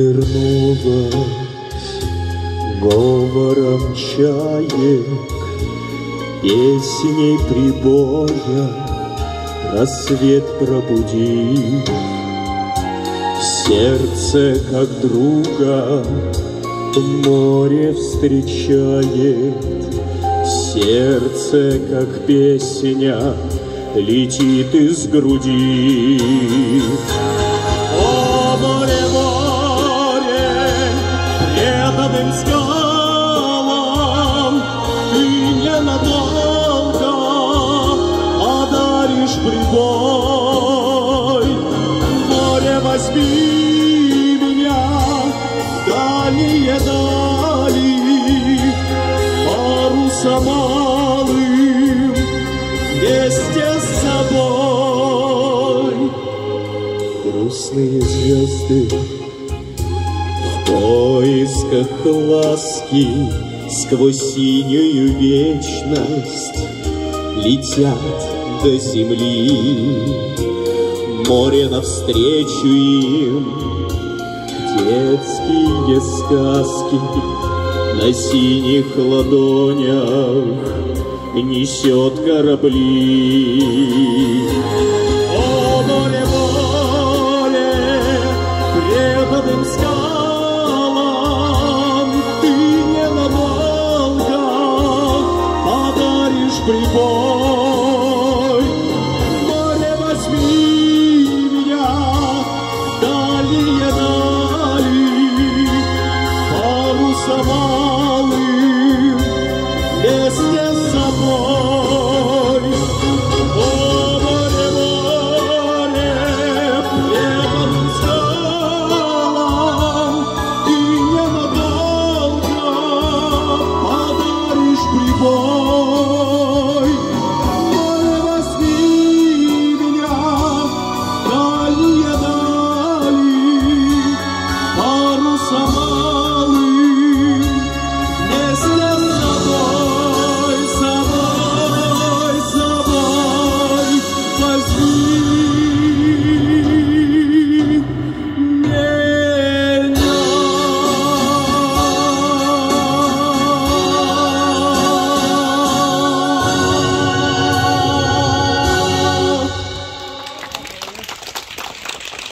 вернулась. Говором чаек, песней прибоя Рассвет пробудив. Сердце, как друга, море встречает. Сердце, как песня, летит из груди. Малым вместе с собой. Грустные звезды в поисках ласки Сквозь синюю вечность летят до земли. Море навстречу им, детские сказки на синих ладонях несет корабли. О, море, море, преданным скалам Ты не на подаришь прибой. Море, возьми меня в дальние дали, парусовать.